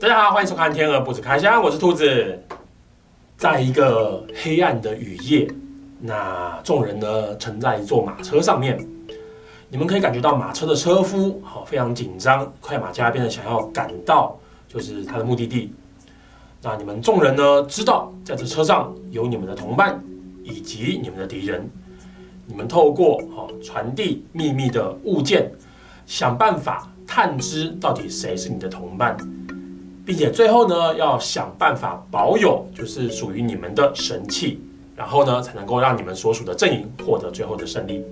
大家好，欢迎收看《天鹅不止开箱》，我是兔子。在一个黑暗的雨夜，那众人呢乘在一座马车上面，你们可以感觉到马车的车夫好非常紧张，快马加鞭的想要赶到就是他的目的地。那你们众人呢知道，在这车上有你们的同伴以及你们的敌人，你们透过好传递秘密的物件，想办法探知到底谁是你的同伴。并且最后呢，要想办法保有就是属于你们的神器，然后呢，才能够让你们所属的阵营获得最后的胜利。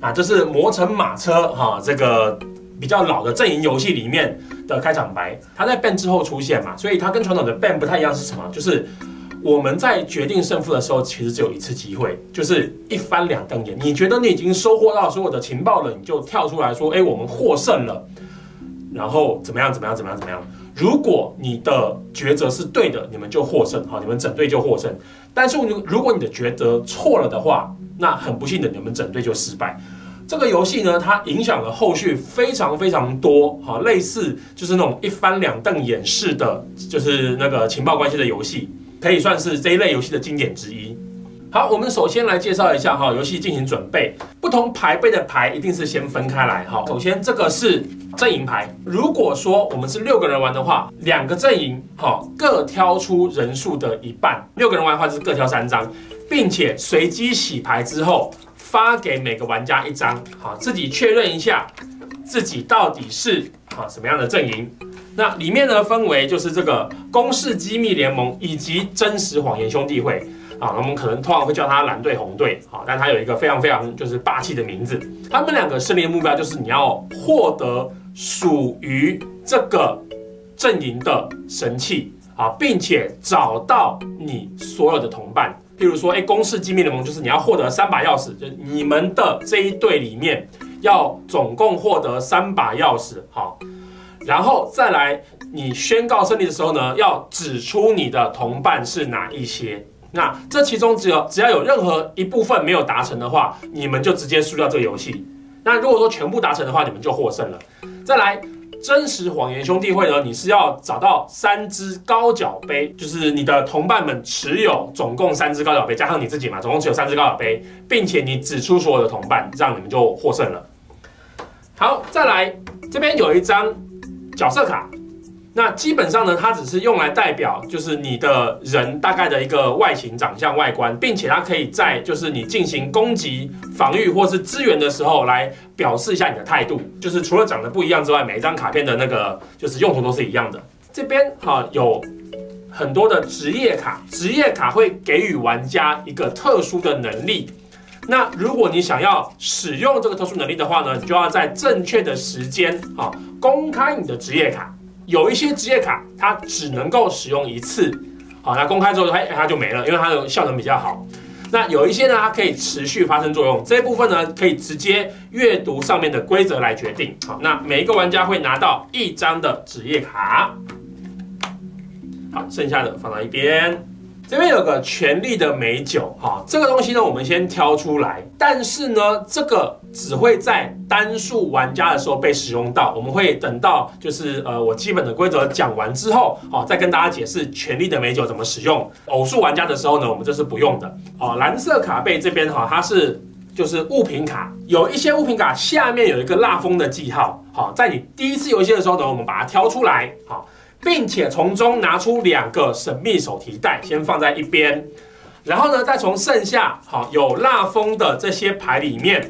啊，这是磨成马车哈，这个比较老的阵营游戏里面的开场白，它在 ban 之后出现嘛，所以它跟传统的 ban 不太一样，是什么？就是我们在决定胜负的时候，其实只有一次机会，就是一翻两瞪眼。你觉得你已经收获到所有的情报了，你就跳出来说，哎，我们获胜了，然后怎么样？怎么样？怎么样？怎么样？如果你的抉择是对的，你们就获胜，好，你们整队就获胜。但是如如果你的抉择错了的话，那很不幸的，你们整队就失败。这个游戏呢，它影响了后续非常非常多，好，类似就是那种一翻两瞪眼式的，就是那个情报关系的游戏，可以算是这一类游戏的经典之一。好，我们首先来介绍一下哈，游戏进行准备，不同牌辈的牌一定是先分开来哈。首先这个是阵营牌，如果说我们是六个人玩的话，两个阵营哈各挑出人数的一半，六个人玩的话就是各挑三张，并且随机洗牌之后发给每个玩家一张，好，自己确认一下自己到底是啊什么样的阵营。那里面呢分为就是这个公式机密联盟以及真实谎言兄弟会。啊，我们可能通常会叫它蓝队、红队，好，但它有一个非常非常就是霸气的名字。他们两个胜利的目标就是你要获得属于这个阵营的神器啊，并且找到你所有的同伴。譬如说，哎，公式机密联盟就是你要获得三把钥匙，就你们的这一队里面要总共获得三把钥匙，好，然后再来你宣告胜利的时候呢，要指出你的同伴是哪一些。那这其中只有只要有任何一部分没有达成的话，你们就直接输掉这个游戏。那如果说全部达成的话，你们就获胜了。再来，真实谎言兄弟会呢，你是要找到三只高脚杯，就是你的同伴们持有总共三只高脚杯，加上你自己嘛，总共持有三只高脚杯，并且你指出所有的同伴，这样你们就获胜了。好，再来这边有一张角色卡。那基本上呢，它只是用来代表，就是你的人大概的一个外形、长相、外观，并且它可以在就是你进行攻击、防御或是支援的时候来表示一下你的态度。就是除了长得不一样之外，每一张卡片的那个就是用途都是一样的。这边哈有很多的职业卡，职业卡会给予玩家一个特殊的能力。那如果你想要使用这个特殊能力的话呢，你就要在正确的时间啊公开你的职业卡。有一些职业卡，它只能够使用一次，好，那公开之后，它它就没了，因为它的效能比较好。那有一些呢，它可以持续发生作用，这一部分呢，可以直接阅读上面的规则来决定。好，那每一个玩家会拿到一张的职业卡，好，剩下的放到一边。这边有个权力的美酒，哈，这个东西呢，我们先挑出来。但是呢，这个只会在单数玩家的时候被使用到。我们会等到就是呃，我基本的规则讲完之后，好，再跟大家解释权力的美酒怎么使用。偶数玩家的时候呢，我们这是不用的。哦，蓝色卡背这边哈，它是就是物品卡，有一些物品卡下面有一个蜡封的记号。好，在你第一次游戏的时候呢，我们把它挑出来，好。并且从中拿出两个神秘手提袋，先放在一边，然后呢，再从剩下好有蜡封的这些牌里面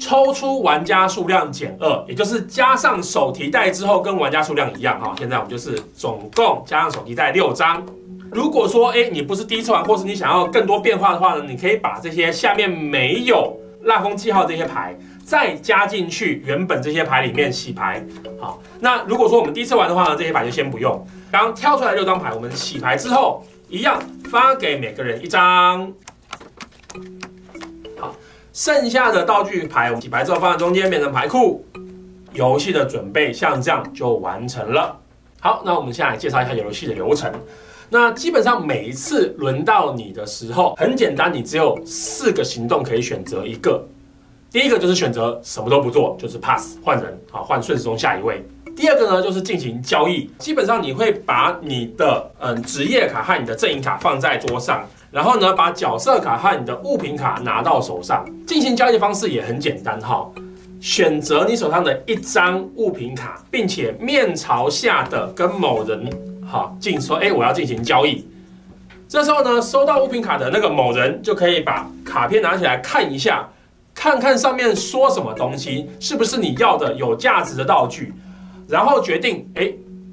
抽出玩家数量减二，也就是加上手提袋之后跟玩家数量一样哈。现在我们就是总共加上手提袋六张。如果说哎你不是第一次玩，或是你想要更多变化的话呢，你可以把这些下面没有蜡封记号这些牌。再加进去原本这些牌里面洗牌，好，那如果说我们第一次玩的话呢，这些牌就先不用。刚刚挑出来六张牌，我们洗牌之后一样发给每个人一张。好，剩下的道具牌我们洗牌之后放在中间变成牌库，游戏的准备像这样就完成了。好，那我们现在来介绍一下游戏的流程。那基本上每一次轮到你的时候，很简单，你只有四个行动可以选择一个。第一个就是选择什么都不做，就是 pass 换人，好换顺时钟下一位。第二个呢，就是进行交易。基本上你会把你的嗯职业卡和你的阵营卡放在桌上，然后呢，把角色卡和你的物品卡拿到手上。进行交易方式也很简单哈，选择你手上的一张物品卡，并且面朝下的跟某人好进说，哎，我要进行交易。这时候呢，收到物品卡的那个某人就可以把卡片拿起来看一下，看看上面说什么东西，是不是你要的有价值的道具。然后决定，哎，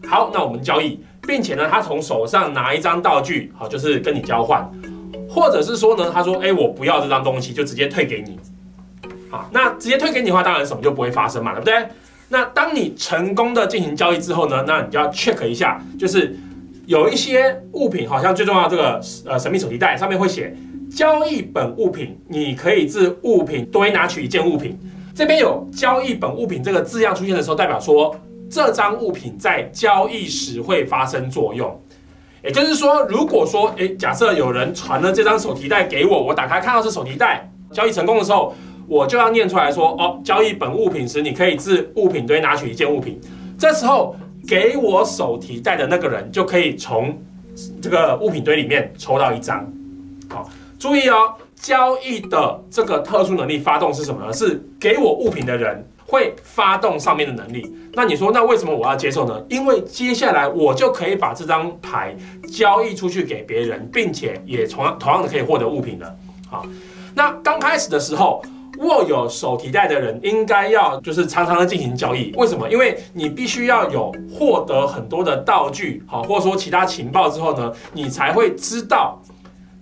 好，那我们交易，并且呢，他从手上拿一张道具，好，就是跟你交换，或者是说呢，他说，哎，我不要这张东西，就直接退给你，好，那直接退给你的话，当然什么就不会发生嘛，对不对？那当你成功的进行交易之后呢，那你就要 check 一下，就是有一些物品，好像最重要这个呃神秘手提袋上面会写交易本物品，你可以自物品堆拿取一件物品，这边有交易本物品这个字样出现的时候，代表说。这张物品在交易时会发生作用，也就是说，如果说，诶，假设有人传了这张手提袋给我，我打开看到是手提袋，交易成功的时候，我就要念出来说，哦，交易本物品时，你可以自物品堆拿取一件物品。这时候，给我手提袋的那个人就可以从这个物品堆里面抽到一张。好，注意哦，交易的这个特殊能力发动是什么呢？是给我物品的人。会发动上面的能力，那你说那为什么我要接受呢？因为接下来我就可以把这张牌交易出去给别人，并且也同样同样的可以获得物品了。好，那刚开始的时候握有手提袋的人应该要就是常常的进行交易，为什么？因为你必须要有获得很多的道具，好，或者说其他情报之后呢，你才会知道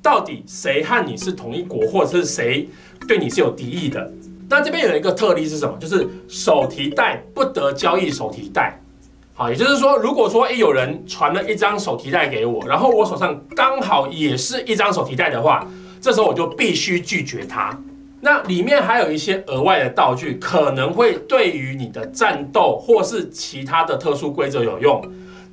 到底谁和你是同一国，或者是谁对你是有敌意的。那这边有一个特例是什么？就是手提袋不得交易手提袋。好，也就是说，如果说诶有人传了一张手提袋给我，然后我手上刚好也是一张手提袋的话，这时候我就必须拒绝它。那里面还有一些额外的道具，可能会对于你的战斗或是其他的特殊规则有用。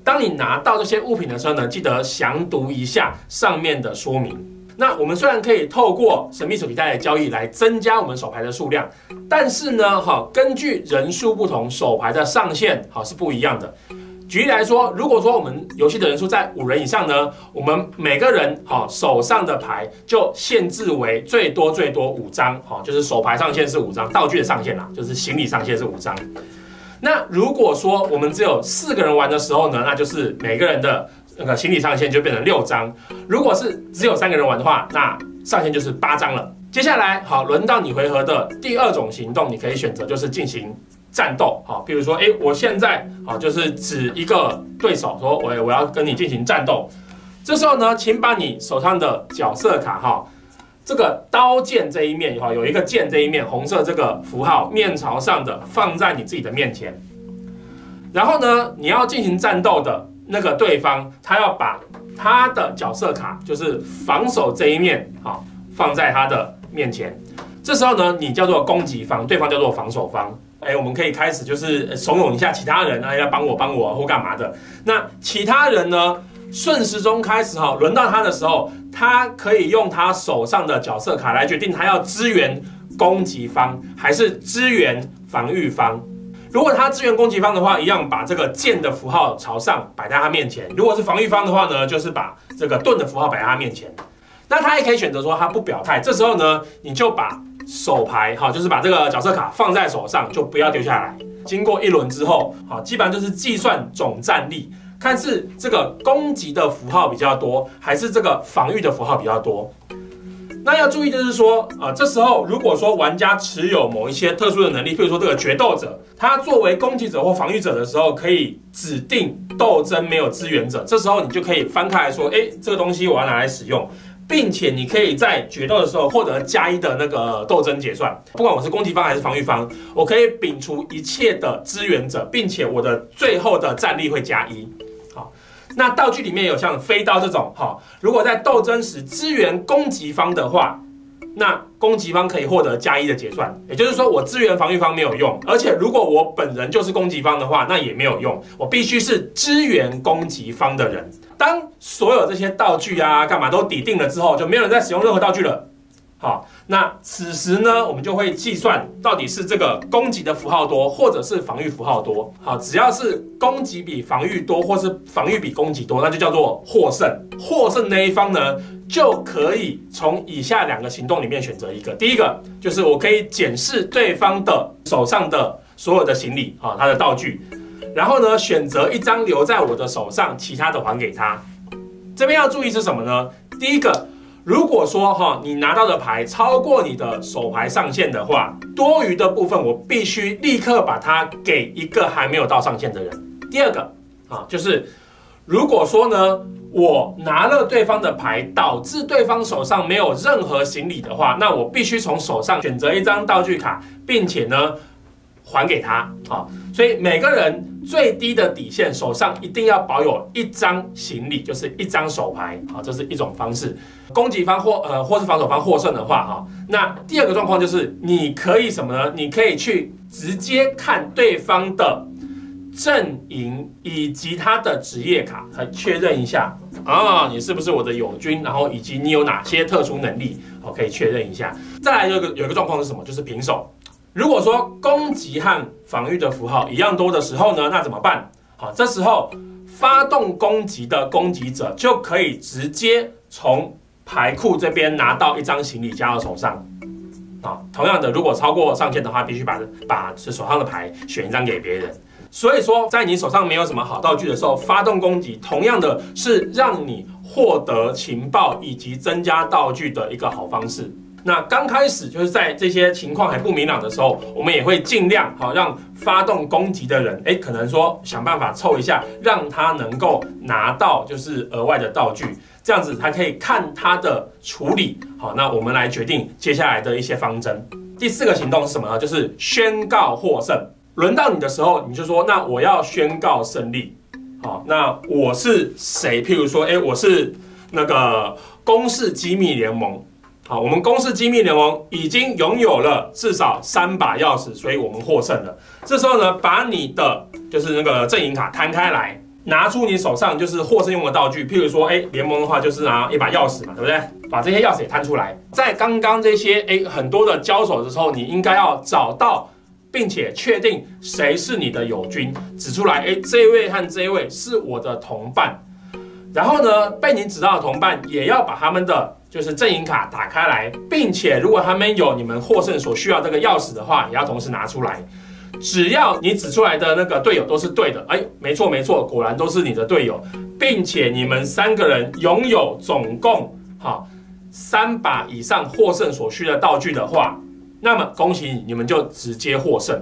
当你拿到这些物品的时候呢，记得详读一下上面的说明。那我们虽然可以透过神秘手提袋的交易来增加我们手牌的数量，但是呢，哈，根据人数不同，手牌的上限哈是不一样的。举例来说，如果说我们游戏的人数在五人以上呢，我们每个人哈手上的牌就限制为最多最多五张，哈，就是手牌上限是五张，道具的上限啦，就是行李上限是五张。那如果说我们只有四个人玩的时候呢，那就是每个人的。那个行李上限就变成六张，如果是只有三个人玩的话，那上限就是八张了。接下来，好，轮到你回合的第二种行动，你可以选择就是进行战斗，好，比如说，哎，我现在好就是指一个对手，说我我要跟你进行战斗，这时候呢，请把你手上的角色卡哈，这个刀剑这一面哈，有一个剑这一面红色这个符号面朝上的放在你自己的面前，然后呢，你要进行战斗的。那个对方他要把他的角色卡，就是防守这一面，好放在他的面前。这时候呢，你叫做攻击方，对方叫做防守方。哎，我们可以开始就是怂恿一下其他人啊，要帮我帮我或干嘛的。那其他人呢，顺时钟开始哈，轮到他的时候，他可以用他手上的角色卡来决定他要支援攻击方还是支援防御方。如果他支援攻击方的话，一样把这个剑的符号朝上摆在他面前；如果是防御方的话呢，就是把这个盾的符号摆在他面前。那他也可以选择说他不表态，这时候呢，你就把手牌哈，就是把这个角色卡放在手上，就不要丢下来。经过一轮之后，好，基本上就是计算总战力，看是这个攻击的符号比较多，还是这个防御的符号比较多。那要注意，就是说，呃，这时候如果说玩家持有某一些特殊的能力，比如说这个决斗者，他作为攻击者或防御者的时候，可以指定斗争没有支援者，这时候你就可以翻开来说，哎，这个东西我要拿来使用，并且你可以在决斗的时候获得加一的那个斗争结算，不管我是攻击方还是防御方，我可以摒除一切的支援者，并且我的最后的战力会加一。那道具里面有像飞刀这种，哈，如果在斗争时支援攻击方的话，那攻击方可以获得加一的结算。也就是说，我支援防御方没有用，而且如果我本人就是攻击方的话，那也没有用。我必须是支援攻击方的人。当所有这些道具啊、干嘛都抵定了之后，就没有人再使用任何道具了。好，那此时呢，我们就会计算到底是这个攻击的符号多，或者是防御符号多。好，只要是攻击比防御多，或是防御比攻击多，那就叫做获胜。获胜那一方呢，就可以从以下两个行动里面选择一个。第一个就是我可以检视对方的手上的所有的行李啊，他的道具，然后呢，选择一张留在我的手上，其他的还给他。这边要注意是什么呢？第一个。如果说哈，你拿到的牌超过你的手牌上限的话，多余的部分我必须立刻把它给一个还没有到上限的人。第二个啊，就是如果说呢，我拿了对方的牌，导致对方手上没有任何行李的话，那我必须从手上选择一张道具卡，并且呢还给他啊。所以每个人。最低的底线，手上一定要保有一张行李，就是一张手牌，啊，这是一种方式。攻击方或呃或是防守方获胜的话，哈，那第二个状况就是你可以什么呢？你可以去直接看对方的阵营以及他的职业卡，来确认一下啊，你是不是我的友军，然后以及你有哪些特殊能力，好，可以确认一下。再来有个有一个状况是什么？就是平手。如果说攻击和防御的符号一样多的时候呢，那怎么办？好，这时候发动攻击的攻击者就可以直接从牌库这边拿到一张行李加到手上。啊，同样的，如果超过上限的话，必须把把手上的牌选一张给别人。所以说，在你手上没有什么好道具的时候，发动攻击，同样的是让你获得情报以及增加道具的一个好方式。那刚开始就是在这些情况还不明朗的时候，我们也会尽量好让发动攻击的人，哎，可能说想办法凑一下，让他能够拿到就是额外的道具，这样子才可以看他的处理。好，那我们来决定接下来的一些方针。第四个行动是什么呢？就是宣告获胜。轮到你的时候，你就说，那我要宣告胜利。好，那我是谁？譬如说，哎，我是那个公式机密联盟。好，我们公司机密联盟已经拥有了至少三把钥匙，所以我们获胜了。这时候呢，把你的就是那个阵营卡摊开来，拿出你手上就是获胜用的道具，譬如说，哎，联盟的话就是拿一把钥匙嘛，对不对？把这些钥匙也摊出来，在刚刚这些哎很多的交手的时候，你应该要找到并且确定谁是你的友军，指出来，哎，这位和这位是我的同伴。然后呢，被你指到的同伴也要把他们的。就是阵营卡打开来，并且如果他们有你们获胜所需要这个钥匙的话，也要同时拿出来。只要你指出来的那个队友都是对的，哎，没错没错，果然都是你的队友，并且你们三个人拥有总共好三把以上获胜所需的道具的话，那么恭喜你，你们就直接获胜。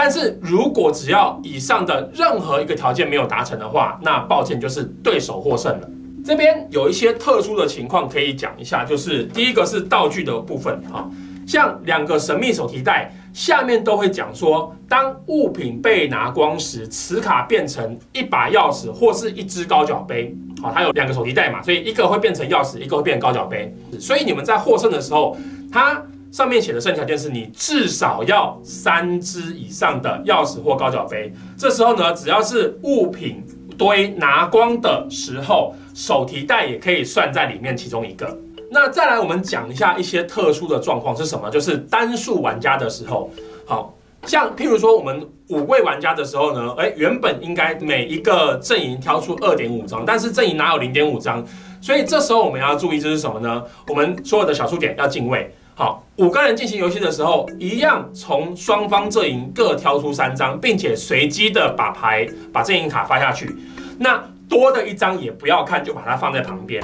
但是如果只要以上的任何一个条件没有达成的话，那抱歉，就是对手获胜了。这边有一些特殊的情况可以讲一下，就是第一个是道具的部分哈，像两个神秘手提袋下面都会讲说，当物品被拿光时，磁卡变成一把钥匙或是一只高脚杯，好，它有两个手提袋嘛，所以一个会变成钥匙，一个会变高脚杯，所以你们在获胜的时候，它上面写的剩条件是你至少要三只以上的钥匙或高脚杯，这时候呢，只要是物品。堆拿光的时候，手提袋也可以算在里面其中一个。那再来，我们讲一下一些特殊的状况是什么？就是单数玩家的时候，好像譬如说我们五位玩家的时候呢，哎，原本应该每一个阵营挑出二点五张，但是阵营哪有零点五张？所以这时候我们要注意这是什么呢？我们所有的小数点要进位。好，五个人进行游戏的时候，一样从双方阵营各挑出三张，并且随机的把牌把阵营卡发下去。那多的一张也不要看，就把它放在旁边。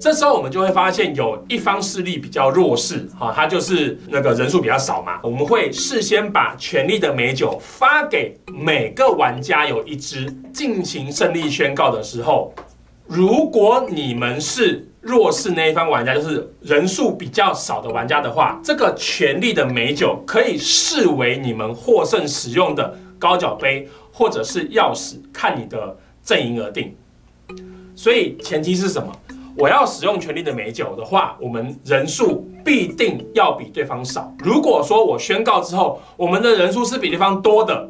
这时候我们就会发现有一方势力比较弱势，哈，它就是那个人数比较少嘛。我们会事先把权力的美酒发给每个玩家有一支，进行胜利宣告的时候，如果你们是。弱势那一方玩家就是人数比较少的玩家的话，这个权力的美酒可以视为你们获胜使用的高脚杯或者是钥匙，看你的阵营而定。所以前提是什么？我要使用权力的美酒的话，我们人数必定要比对方少。如果说我宣告之后，我们的人数是比对方多的，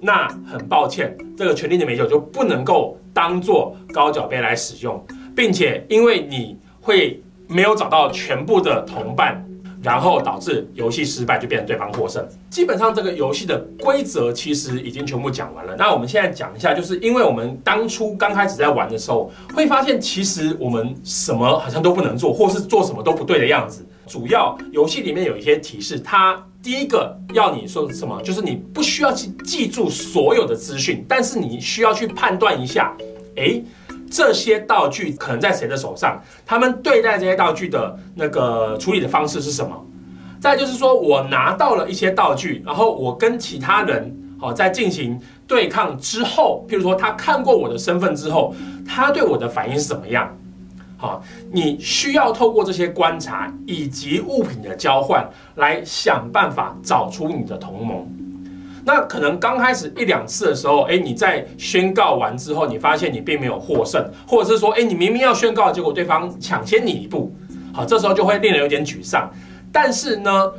那很抱歉，这个权力的美酒就不能够当做高脚杯来使用。并且，因为你会没有找到全部的同伴。然后导致游戏失败，就变成对方获胜。基本上这个游戏的规则其实已经全部讲完了。那我们现在讲一下，就是因为我们当初刚开始在玩的时候，会发现其实我们什么好像都不能做，或是做什么都不对的样子。主要游戏里面有一些提示，它第一个要你说什么，就是你不需要去记住所有的资讯，但是你需要去判断一下，诶。这些道具可能在谁的手上？他们对待这些道具的那个处理的方式是什么？再就是说，我拿到了一些道具，然后我跟其他人好在进行对抗之后，譬如说他看过我的身份之后，他对我的反应是怎么样？好，你需要透过这些观察以及物品的交换，来想办法找出你的同盟。那可能刚开始一两次的时候，哎，你在宣告完之后，你发现你并没有获胜，或者是说，哎，你明明要宣告，结果对方抢先你一步，好，这时候就会令人有点沮丧。但是呢，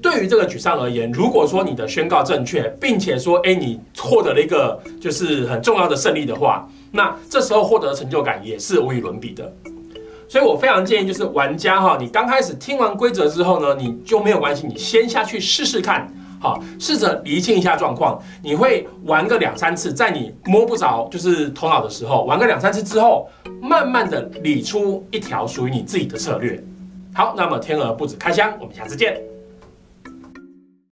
对于这个沮丧而言，如果说你的宣告正确，并且说，哎，你获得了一个就是很重要的胜利的话，那这时候获得的成就感也是无与伦比的。所以我非常建议，就是玩家哈，你刚开始听完规则之后呢，你就没有关系，你先下去试试看。好，试着厘清一下状况。你会玩个两三次，在你摸不着就是头脑的时候，玩个两三次之后，慢慢的理出一条属于你自己的策略。好，那么天鹅不止开箱，我们下次见。